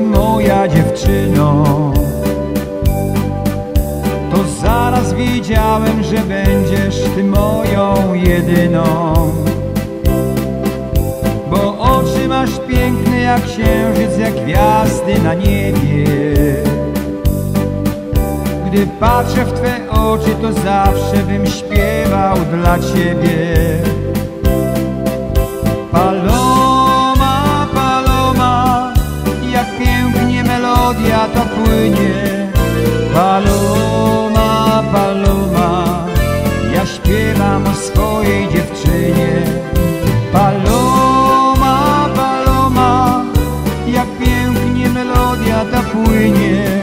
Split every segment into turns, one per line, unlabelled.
moja dziewczyno. To zaraz wiedziałem, że będziesz ty moją jedyną. Bo oczy masz piękne jak księżyc, jak gwiazdy na niebie. Gdy patrzę w Twe oczy, to zawsze bym śpiewał dla Ciebie płynie. Paloma, paloma, ja śpiewam o swojej dziewczynie. Paloma, paloma, jak pięknie melodia ta płynie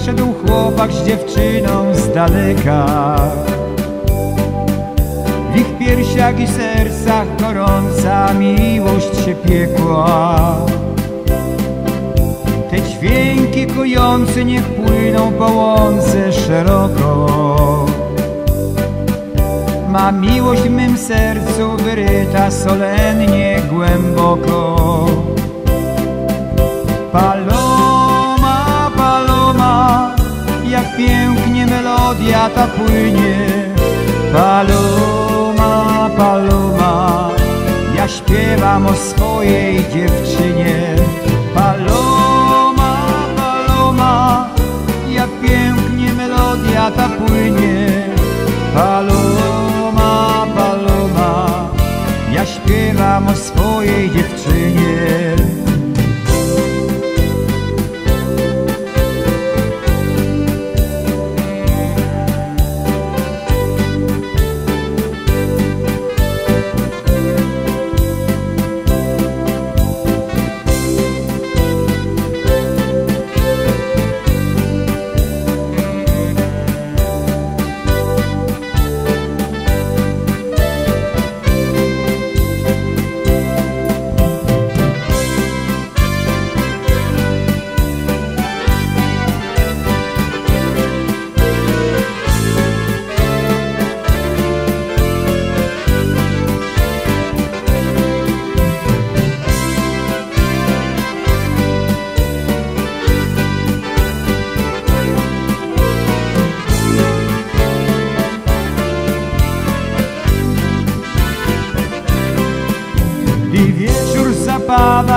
księżyca szedł chłopak z dziewczyną z daleka. W ich piersiach i sercach gorąca miłość się piekła. Te dźwięki kojące niech płyną po łące szeroko. Ma miłość w mym sercu wyryta solennie głęboko melodia ta płynie. Paloma, paloma, ja śpiewam o swojej dziewczynie. Paloma, paloma, jak pięknie melodia ta płynie. Paloma, paloma, ja śpiewam o swojej dziewczynie.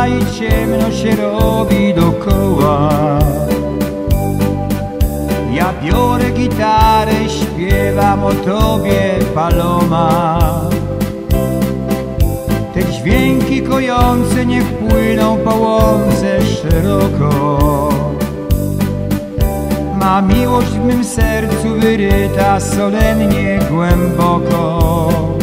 I ciemno się robi dokoła. Ja biorę gitarę, śpiewam o tobie, Paloma. Te dźwięki kojące niech płyną po łące szeroko. Ma miłość w mym sercu wyryta solennie głęboko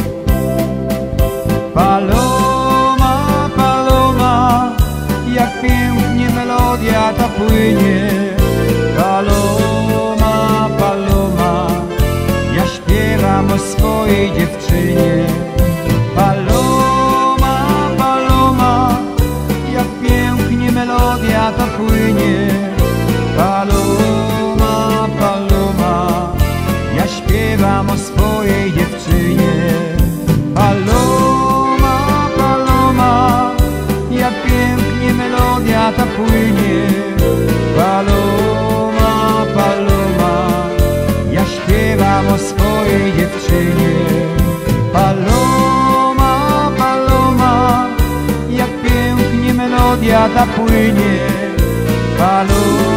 płynie. Paloma, paloma, ja śpiewam o swojej dziewczynie. သာပွေးညေဘာလို့